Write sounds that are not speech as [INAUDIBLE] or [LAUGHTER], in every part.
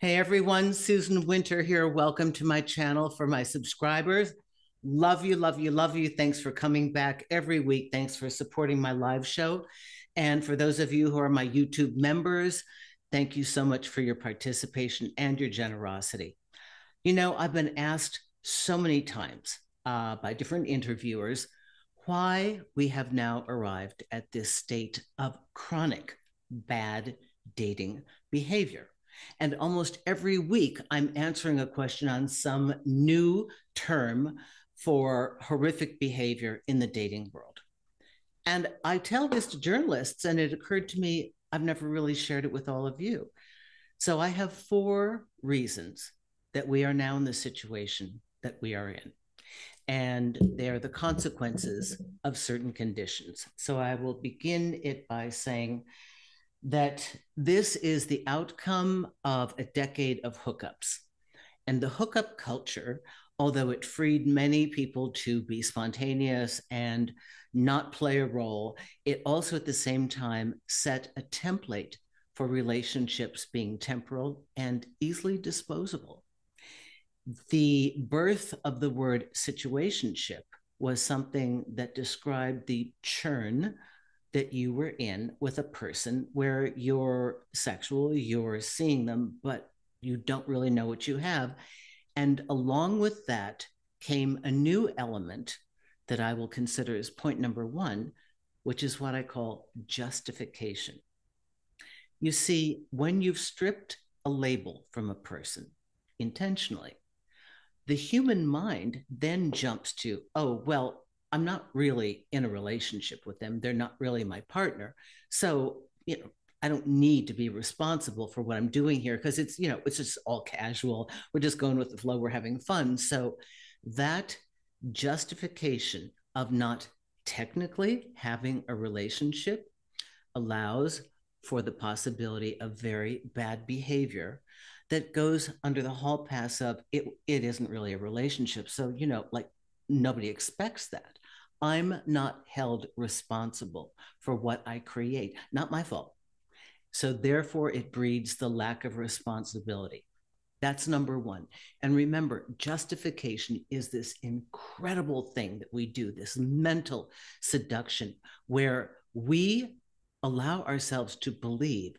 Hey everyone, Susan Winter here. Welcome to my channel for my subscribers. Love you, love you, love you. Thanks for coming back every week. Thanks for supporting my live show. And for those of you who are my YouTube members, thank you so much for your participation and your generosity. You know, I've been asked so many times uh, by different interviewers why we have now arrived at this state of chronic bad dating behavior. And almost every week, I'm answering a question on some new term for horrific behavior in the dating world. And I tell this to journalists, and it occurred to me I've never really shared it with all of you. So I have four reasons that we are now in the situation that we are in. And they are the consequences of certain conditions. So I will begin it by saying that this is the outcome of a decade of hookups. And the hookup culture, although it freed many people to be spontaneous and not play a role, it also at the same time set a template for relationships being temporal and easily disposable. The birth of the word situationship was something that described the churn that you were in with a person where you're sexual, you're seeing them, but you don't really know what you have. And along with that came a new element that I will consider as point number one, which is what I call justification. You see, when you've stripped a label from a person intentionally, the human mind then jumps to, oh, well, I'm not really in a relationship with them. They're not really my partner. So, you know, I don't need to be responsible for what I'm doing here because it's, you know, it's just all casual. We're just going with the flow. We're having fun. So that justification of not technically having a relationship allows for the possibility of very bad behavior that goes under the hall pass of it it isn't really a relationship so you know like nobody expects that I'm not held responsible for what I create, not my fault. So, therefore, it breeds the lack of responsibility. That's number one. And remember, justification is this incredible thing that we do, this mental seduction, where we allow ourselves to believe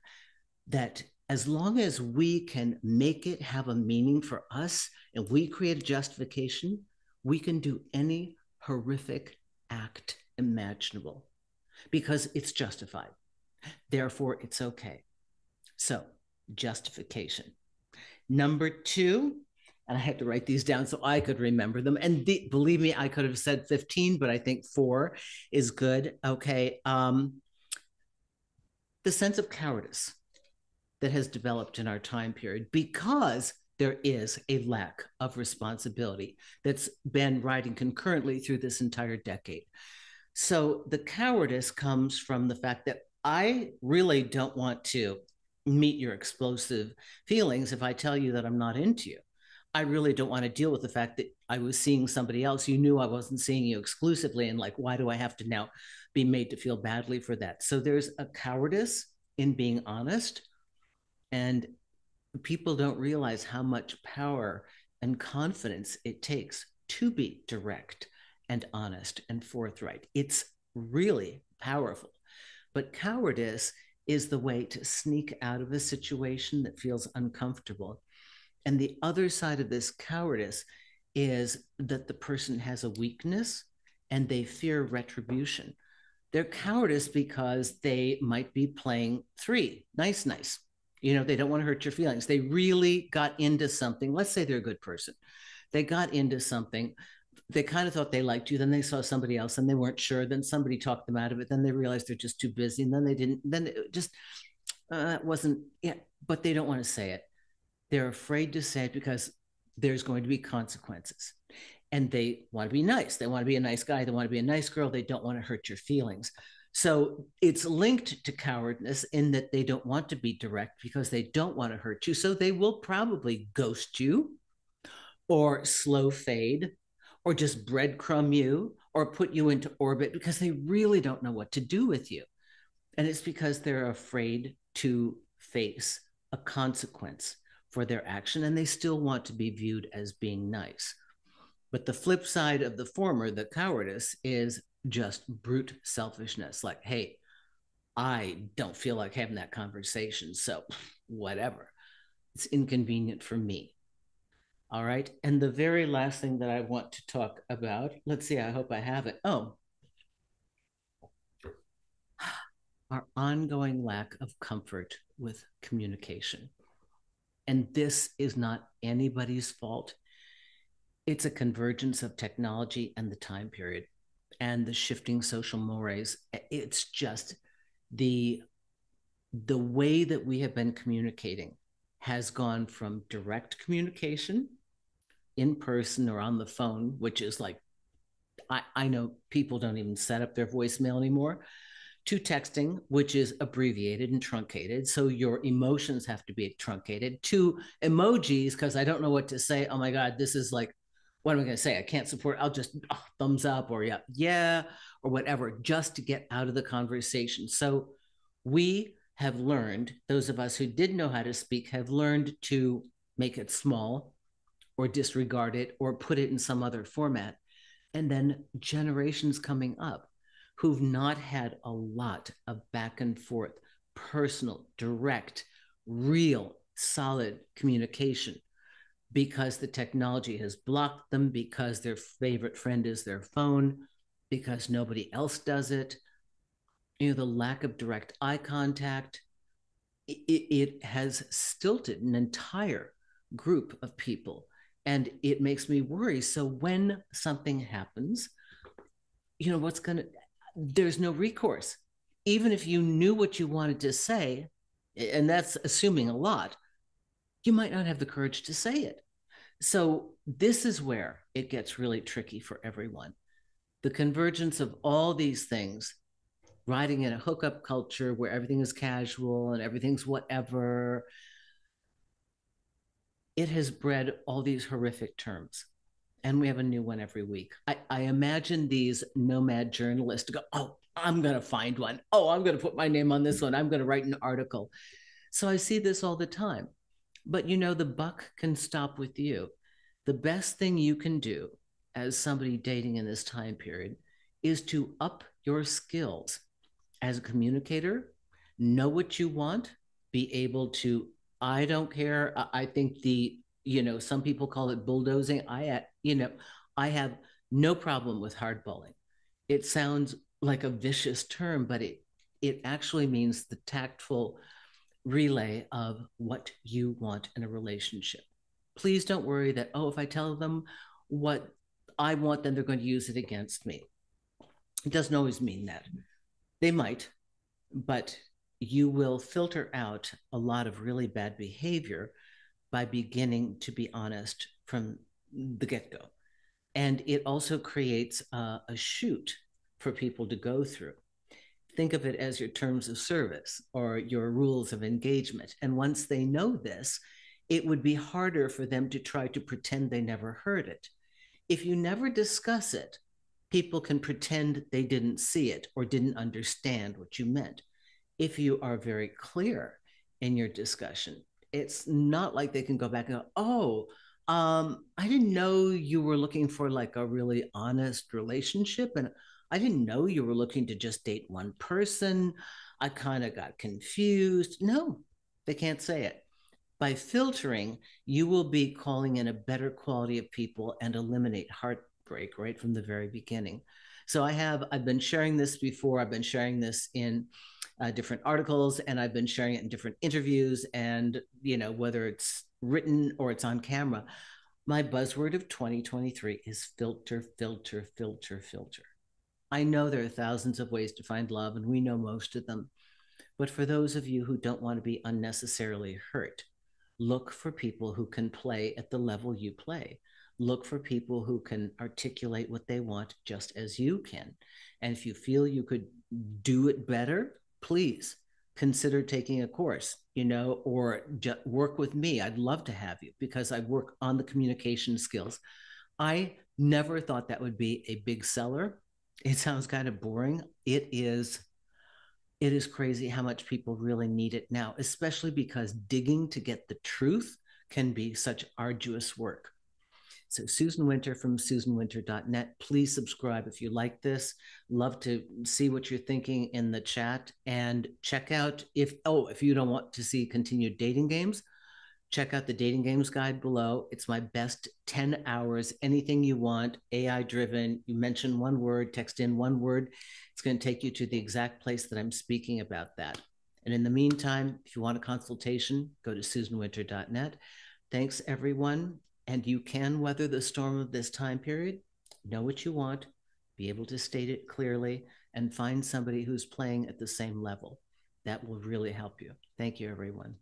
that as long as we can make it have a meaning for us and we create a justification, we can do any horrific act imaginable because it's justified. Therefore, it's okay. So, justification. Number two, and I had to write these down so I could remember them. And the, believe me, I could have said 15, but I think four is good. Okay. Um, the sense of cowardice that has developed in our time period because there is a lack of responsibility that's been riding concurrently through this entire decade. So the cowardice comes from the fact that I really don't want to meet your explosive feelings if I tell you that I'm not into you. I really don't want to deal with the fact that I was seeing somebody else. You knew I wasn't seeing you exclusively. And like, why do I have to now be made to feel badly for that? So there's a cowardice in being honest. And people don't realize how much power and confidence it takes to be direct and honest and forthright. It's really powerful. But cowardice is the way to sneak out of a situation that feels uncomfortable. And the other side of this cowardice is that the person has a weakness and they fear retribution. They're cowardice because they might be playing three, nice, nice, you know, they don't want to hurt your feelings. They really got into something. Let's say they're a good person. They got into something. They kind of thought they liked you. Then they saw somebody else and they weren't sure. Then somebody talked them out of it. Then they realized they're just too busy. And then they didn't, then it just uh, wasn't, yeah, but they don't want to say it. They're afraid to say it because there's going to be consequences. And they want to be nice. They want to be a nice guy. They want to be a nice girl. They don't want to hurt your feelings. So it's linked to cowardness in that they don't want to be direct because they don't want to hurt you. So they will probably ghost you or slow fade or just breadcrumb you or put you into orbit because they really don't know what to do with you. And it's because they're afraid to face a consequence for their action and they still want to be viewed as being nice. But the flip side of the former, the cowardice, is just brute selfishness. Like, hey, I don't feel like having that conversation. So, whatever. It's inconvenient for me. All right. And the very last thing that I want to talk about, let's see, I hope I have it. Oh, [GASPS] our ongoing lack of comfort with communication. And this is not anybody's fault. It's a convergence of technology and the time period and the shifting social mores. Eh, it's just the the way that we have been communicating has gone from direct communication in person or on the phone, which is like I, I know people don't even set up their voicemail anymore to texting, which is abbreviated and truncated. So your emotions have to be truncated, to emojis, because I don't know what to say. Oh my God, this is like, what am I going to say? I can't support. I'll just oh, thumbs up or yeah, yeah, or whatever, just to get out of the conversation. So we have learned, those of us who did know how to speak have learned to make it small or disregard it or put it in some other format. And then generations coming up who've not had a lot of back and forth, personal, direct, real, solid communication because the technology has blocked them, because their favorite friend is their phone, because nobody else does it. You know, the lack of direct eye contact, it, it has stilted an entire group of people. And it makes me worry. So when something happens, you know, what's going to, there's no recourse. Even if you knew what you wanted to say, and that's assuming a lot, you might not have the courage to say it. So, this is where it gets really tricky for everyone. The convergence of all these things, riding in a hookup culture where everything is casual and everything's whatever, it has bred all these horrific terms and we have a new one every week. I, I imagine these nomad journalists go, oh, I'm going to find one. Oh, I'm going to put my name on this one. I'm going to write an article. So I see this all the time. But you know, the buck can stop with you. The best thing you can do as somebody dating in this time period is to up your skills as a communicator, know what you want, be able to, I don't care. I think the you know some people call it bulldozing i uh, you know i have no problem with hardballing it sounds like a vicious term but it it actually means the tactful relay of what you want in a relationship please don't worry that oh if i tell them what i want then they're going to use it against me it doesn't always mean that they might but you will filter out a lot of really bad behavior by beginning to be honest from the get go. And it also creates a chute for people to go through. Think of it as your terms of service or your rules of engagement. And once they know this, it would be harder for them to try to pretend they never heard it. If you never discuss it, people can pretend they didn't see it or didn't understand what you meant. If you are very clear in your discussion, it's not like they can go back and go, oh, um, I didn't know you were looking for like a really honest relationship. And I didn't know you were looking to just date one person. I kind of got confused. No, they can't say it. By filtering, you will be calling in a better quality of people and eliminate heartbreak right from the very beginning. So I have, I've been sharing this before. I've been sharing this in uh, different articles and I've been sharing it in different interviews and, you know, whether it's written or it's on camera. My buzzword of 2023 is filter, filter, filter, filter. I know there are thousands of ways to find love, and we know most of them. But for those of you who don't want to be unnecessarily hurt, look for people who can play at the level you play. Look for people who can articulate what they want just as you can. And if you feel you could do it better, please consider taking a course, you know, or just work with me. I'd love to have you because I work on the communication skills. I never thought that would be a big seller. It sounds kind of boring. It is it is crazy how much people really need it now, especially because digging to get the truth can be such arduous work. So, Susan Winter from susanwinter.net. Please subscribe if you like this. Love to see what you're thinking in the chat and check out if, oh, if you don't want to see continued dating games, check out the dating games guide below. It's my best 10 hours, anything you want, AI driven. You mention one word, text in one word. It's going to take you to the exact place that I'm speaking about that. And in the meantime, if you want a consultation, go to susanwinter.net. Thanks, everyone. And you can weather the storm of this time period, know what you want, be able to state it clearly, and find somebody who's playing at the same level. That will really help you. Thank you, everyone.